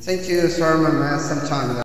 Thank you, Swarman. Some time.